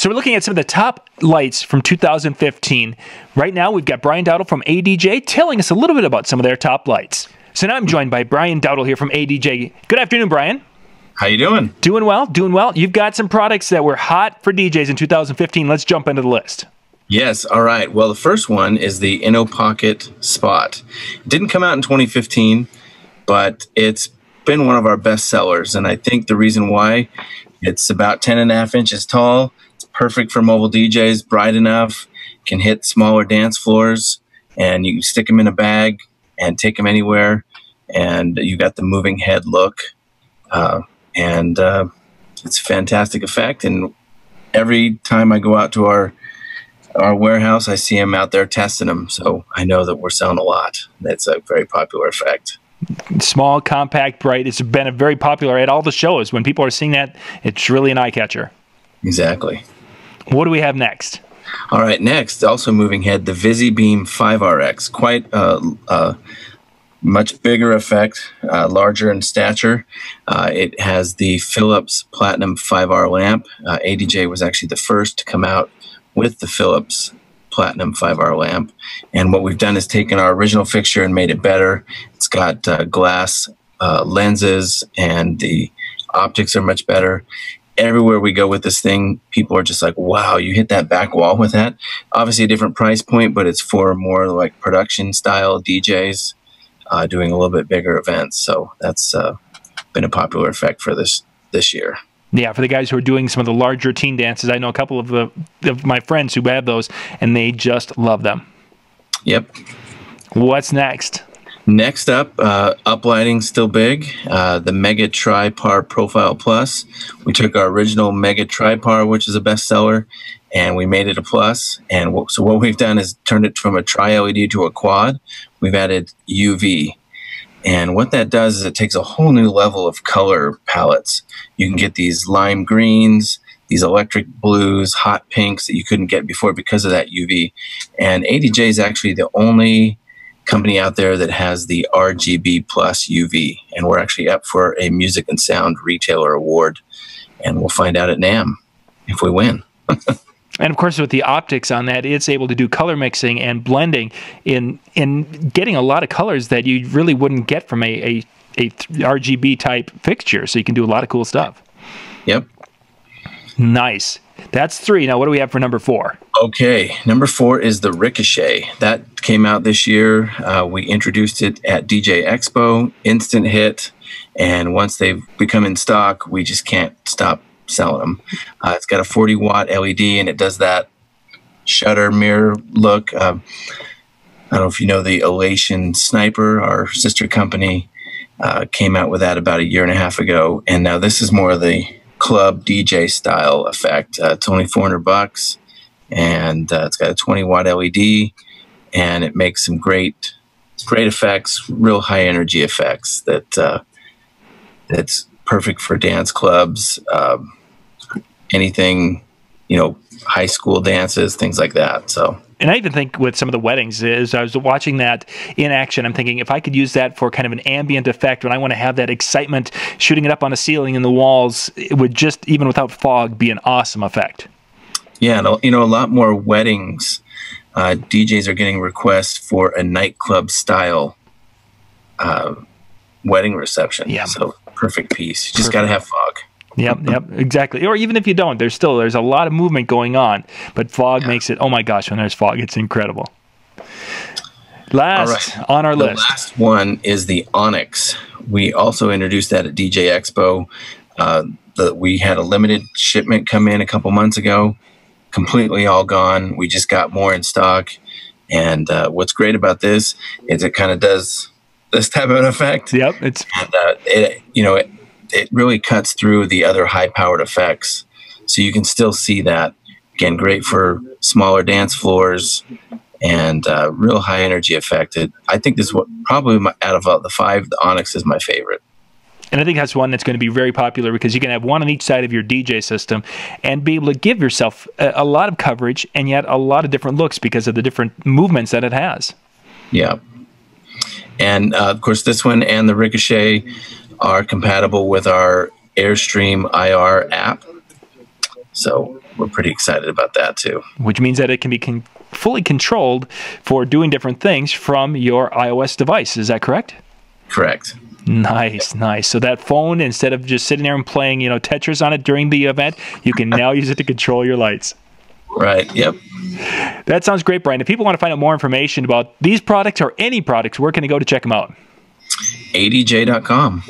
So we're looking at some of the top lights from 2015. Right now, we've got Brian Dowdle from ADJ telling us a little bit about some of their top lights. So now I'm joined by Brian Dowdle here from ADJ. Good afternoon, Brian. How you doing? Doing well, doing well. You've got some products that were hot for DJs in 2015. Let's jump into the list. Yes, all right. Well, the first one is the InnoPocket Spot. It didn't come out in 2015, but it's been one of our best sellers. And I think the reason why it's about 10 and a half inches tall, perfect for mobile DJs, bright enough, can hit smaller dance floors, and you can stick them in a bag and take them anywhere. And you got the moving head look. Uh, and uh, it's a fantastic effect. And every time I go out to our our warehouse, I see them out there testing them. So I know that we're selling a lot. That's a very popular effect. Small, compact, bright. It's been a very popular at all the shows. When people are seeing that, it's really an eye catcher. Exactly. What do we have next? All right, next, also moving head, the Vizi Beam 5RX. Quite a, a much bigger effect, uh, larger in stature. Uh, it has the Philips Platinum 5R lamp. Uh, ADJ was actually the first to come out with the Philips Platinum 5R lamp. And what we've done is taken our original fixture and made it better. It's got uh, glass uh, lenses, and the optics are much better everywhere we go with this thing, people are just like, wow, you hit that back wall with that. Obviously, a different price point, but it's for more like production style DJs uh, doing a little bit bigger events. So that's uh, been a popular effect for this this year. Yeah, for the guys who are doing some of the larger teen dances, I know a couple of, the, of my friends who have those, and they just love them. Yep. What's next? Next up, uh, uplighting still big. Uh, the Mega Tri-Par Profile Plus. We took our original Mega Tri-Par, which is a bestseller, and we made it a plus. And w- so what we've done is turned it from a Tri LED to a quad. We've added UV. And what that does is it takes a whole new level of color palettes. You can get these lime greens, these electric blues, hot pinks that you couldn't get before because of that UV. And ADJ is actually the only company out there that has the RGB plus UV, and we're actually up for a Music and Sound Retailer Award, and we'll find out at NAMM if we win. and of course, with the optics on that, it's able to do color mixing and blending in in getting a lot of colors that you really wouldn't get from a, a, a RGB type fixture. So you can do a lot of cool stuff. Yep. Nice. That's three. Now, what do we have for number four? Okay, number four is the Ricochet. That came out this year. Uh, we introduced it at DJ Expo, instant hit, and once they've become in stock, we just can't stop selling them. Uh, it's got a 40 watt LED, and it does that shutter mirror look. Um, I don't know if you know the Elation Sniper, our sister company, uh, came out with that about a year and a half ago, and now this is more of the club DJ style effect. Uh, it's only 400 bucks and uh, it's got a 20 watt LED and it makes some great, great effects, real high energy effects that, uh, that's perfect for dance clubs, um, anything, you know, high school dances, things like that. So, and I even think with some of the weddings, as I was watching that in action, I'm thinking if I could use that for kind of an ambient effect when I want to have that excitement shooting it up on a ceiling and the walls, it would just, even without fog, be an awesome effect. Yeah, you know, a lot more weddings. Uh, DJs are getting requests for a nightclub style uh, wedding reception. Yeah. So perfect piece. You just got to have fog. Yep, yep, exactly. Or even if you don't, there's still there's a lot of movement going on, but fog yeah. makes it. Oh my gosh, when there's fog, it's incredible. Last right. on our the list. last one is the Onyx. We also introduced that at DJ Expo. Uh, the, we had a limited shipment come in a couple months ago, completely all gone. We just got more in stock. And uh, what's great about this is it kind of does this type of an effect. Yep, it's and, uh, it, you know it, it really cuts through the other high powered effects. So you can still see that. Again, great for smaller dance floors and uh, real high energy effect. It, I think this is what probably my, out of the five, the Onyx is my favorite. And I think that's one that's going to be very popular because you can have one on each side of your DJ system and be able to give yourself a, a lot of coverage and yet a lot of different looks because of the different movements that it has. Yeah. And uh, of course, this one and the Ricochet are compatible with our Airstream IR app. So we're pretty excited about that too. Which means that it can be con- fully controlled for doing different things from your iOS device. Is that correct? Correct. Nice, nice. So that phone, instead of just sitting there and playing, you know, Tetris on it during the event, you can now use it to control your lights. Right. Yep. That sounds great, Brian. If people want to find out more information about these products or any products, where can they go to check them out? adj.com.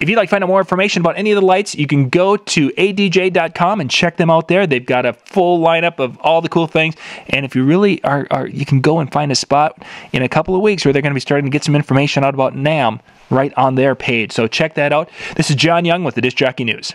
If you'd like to find out more information about any of the lights, you can go to adj.com and check them out there. They've got a full lineup of all the cool things. And if you really are, are you can go and find a spot in a couple of weeks where they're going to be starting to get some information out about NAMM right on their page. So check that out. This is John Young with the Disc Jockey News.